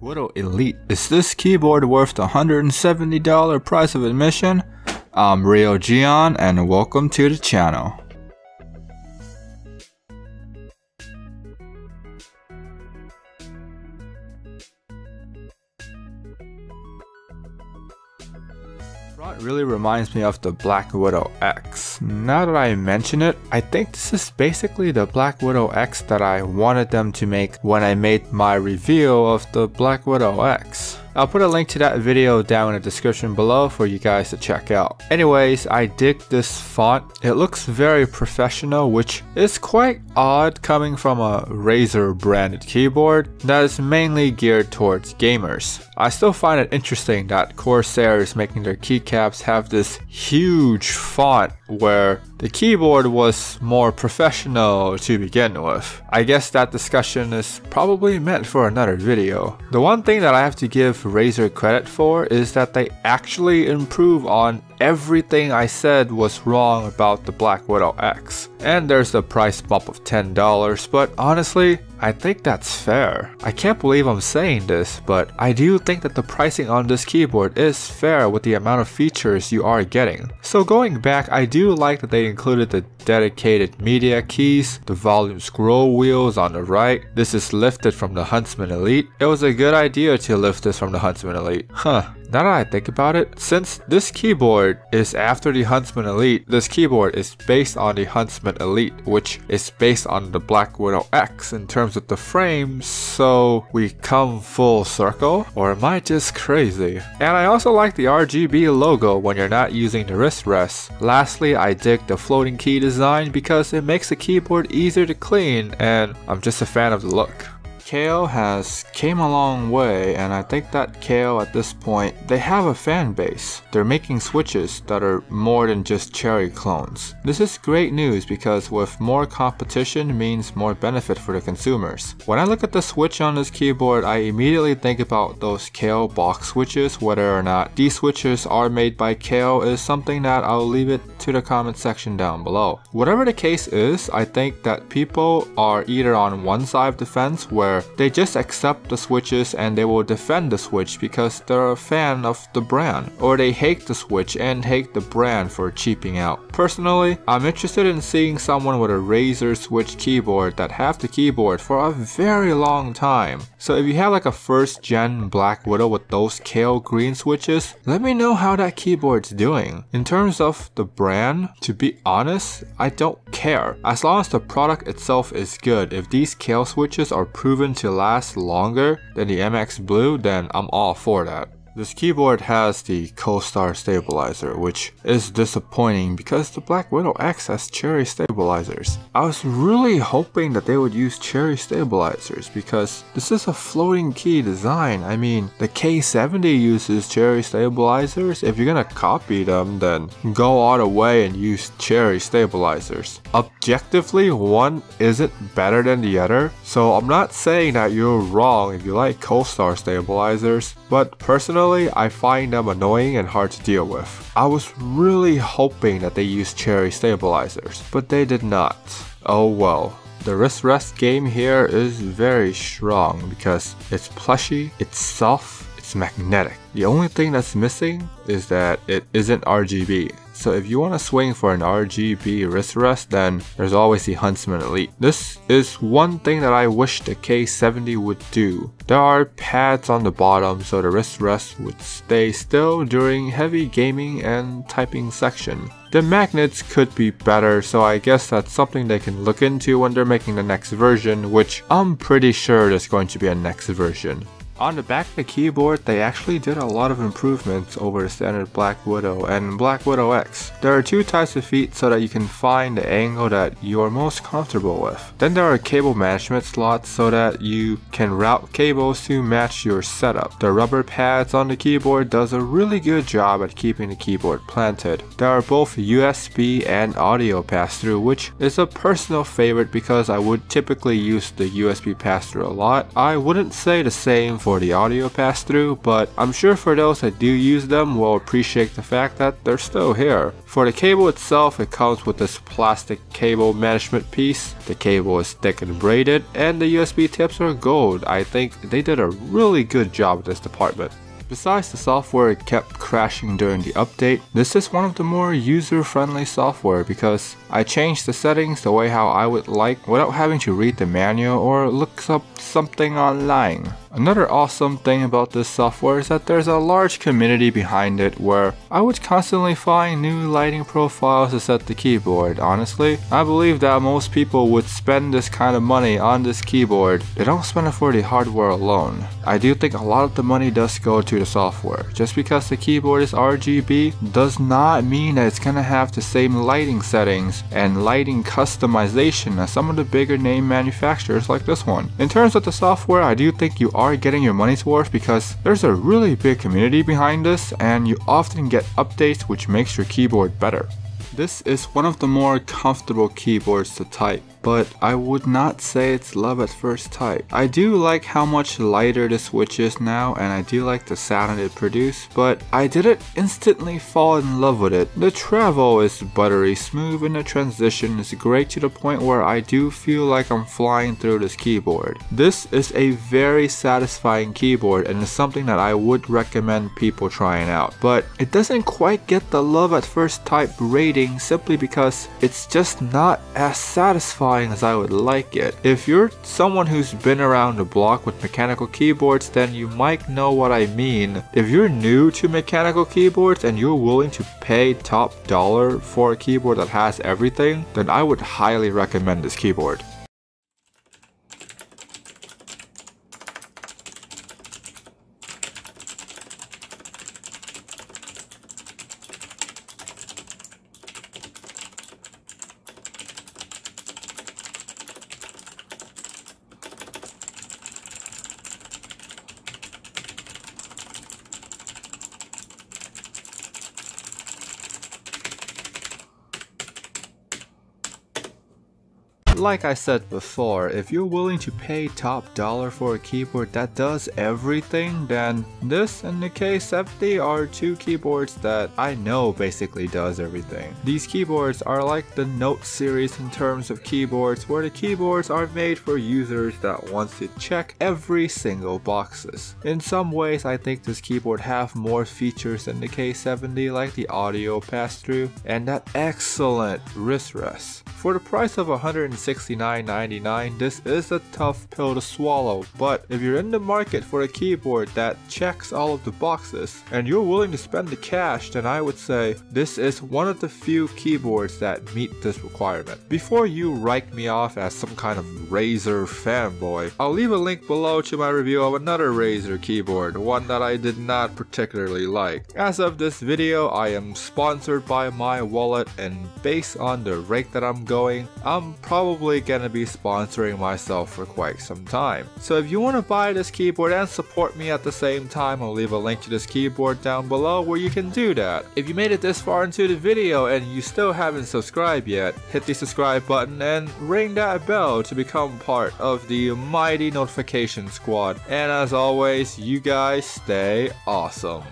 Widow Elite. Is this keyboard worth the $170 price of admission? I'm Rio Gion and welcome to the channel. Front really reminds me of the Black Widow X. Now that I mention it, I think this is basically the Black Widow X that I wanted them to make when I made my review of the Black Widow X. I'll put a link to that video down in the description below for you guys to check out. Anyways, I dig this font. It looks very professional, which is quite odd coming from a Razer branded keyboard that is mainly geared towards gamers. I still find it interesting that Corsair is making their keycaps have this huge font where the keyboard was more professional to begin with. I guess that discussion is probably meant for another video. The one thing that I have to give Razer credit for is that they actually improve on everything I said was wrong about the Black Widow X. And there's the price bump of $10, but honestly, I think that's fair. I can't believe I'm saying this, but I do think that the pricing on this keyboard is fair with the amount of features you are getting. So going back, I do like that they included the dedicated media keys, the volume scroll wheels on the right. This is lifted from the Huntsman Elite. It was a good idea to lift this from the Huntsman Elite. Huh, now that I think about it, since this keyboard is after the Huntsman Elite, this keyboard is based on the Huntsman Elite, which is based on the Black Widow X in terms of the frame, so we come full circle? Or am I just crazy? And I also like the RGB logo when you're not using the wrist rest. Lastly, I dig the floating key design because it makes the keyboard easier to clean and I'm just a fan of the look. Kailh has came a long way and I think that Kailh at this point, they have a fan base. They're making switches that are more than just cherry clones. This is great news because with more competition means more benefit for the consumers. When I look at the switch on this keyboard, I immediately think about those Kailh box switches. Whether or not these switches are made by Kailh is something that I'll leave it to the comment section down below. Whatever the case is, I think that people are either on one side of the fence where they just accept the switches and they will defend the switch because they're a fan of the brand, or they hate the switch and hate the brand for cheaping out. Personally, I'm interested in seeing someone with a Razer Switch keyboard that have the keyboard for a very long time. So if you have like a first gen Black Widow with those Kailh green switches, let me know how that keyboard's doing. In terms of the brand, to be honest, I don't care. As long as the product itself is good, if these Kailh switches are proven to last longer than the MX Blue, then I'm all for that. This keyboard has the Costar stabilizer, which is disappointing because the Black Widow X has cherry stabilizers. I was really hoping that they would use cherry stabilizers because this is a floating key design. I mean, the K70 uses cherry stabilizers. If you're gonna copy them, then go all the way and use cherry stabilizers. Objectively, one isn't better than the other, so I'm not saying that you're wrong if you like Costar stabilizers, but personally Personally, I find them annoying and hard to deal with. I was really hoping that they used cherry stabilizers, but they did not. Oh well. The wrist rest game here is very strong because it's plushy, it's soft, it's magnetic. The only thing that's missing is that it isn't RGB. So if you want to swing for an RGB wrist rest, then there's always the Huntsman Elite. This is one thing that I wish the K70 would do. There are pads on the bottom so the wrist rest would stay still during heavy gaming and typing section. The magnets could be better, so I guess that's something they can look into when they're making the next version, which I'm pretty sure there's going to be a next version. On the back of the keyboard, they actually did a lot of improvements over the standard Black Widow and Black Widow X. There are two types of feet so that you can find the angle that you are most comfortable with. Then there are cable management slots so that you can route cables to match your setup. The rubber pads on the keyboard does a really good job at keeping the keyboard planted. There are both USB and audio pass-through which is a personal favorite because I would typically use the USB pass-through a lot. I wouldn't say the same for for the audio pass-through, but I'm sure for those that do use them will appreciate the fact that they're still here. For the cable itself, it comes with this plastic cable management piece. The cable is thick and braided, and the USB tips are gold. I think they did a really good job with this department. Besides the software it kept crashing during the update, this is one of the more user-friendly software because I changed the settings the way how I would like without having to read the manual or look up something online. Another awesome thing about this software is that there's a large community behind it where I would constantly find new lighting profiles to set the keyboard. Honestly, I believe that most people would spend this kind of money on this keyboard. They don't spend it for the hardware alone. I do think a lot of the money does go to the software. Just because the keyboard is RGB does not mean that it's gonna have the same lighting settings and lighting customization as some of the bigger name manufacturers like this one. In terms of the software, I do think you are getting your money's worth because there's a really big community behind this and you often get updates which makes your keyboard better. This is one of the more comfortable keyboards to type but I would not say it's love at first sight. I do like how much lighter the switch is now and I do like the sound it produces, but I didn't instantly fall in love with it. The travel is buttery smooth and the transition is great to the point where I do feel like I'm flying through this keyboard. This is a very satisfying keyboard and is something that I would recommend people trying out, but it doesn't quite get the love at first type rating simply because it's just not as satisfying satisfying as I would like it. If you're someone who's been around the block with mechanical keyboards, then you might know what I mean. If you're new to mechanical keyboards and you're willing to pay top dollar for a keyboard that has everything, then I would highly recommend this keyboard. Like I said before, if you're willing to pay top dollar for a keyboard that does everything, then this and the K70 are two keyboards that I know basically does everything. These keyboards are like the Note series in terms of keyboards where the keyboards are made for users that want to check every single boxes. In some ways I think this keyboard have more features than the K70 like the audio pass-through and that excellent wrist rest. For the price of 160 $69.99, this is a tough pill to swallow, but if you're in the market for a keyboard that checks all of the boxes and you're willing to spend the cash, then I would say this is one of the few keyboards that meet this requirement. Before you write me off as some kind of Razer fanboy, I'll leave a link below to my review of another Razer keyboard, one that I did not particularly like. As of this video, I am sponsored by my wallet and based on the rate that I'm going, I'm probably probably gonna be sponsoring myself for quite some time. So if you want to buy this keyboard and support me at the same time, I'll leave a link to this keyboard down below where you can do that. If you made it this far into the video and you still haven't subscribed yet, hit the subscribe button and ring that bell to become part of the mighty notification squad. And as always, you guys stay awesome.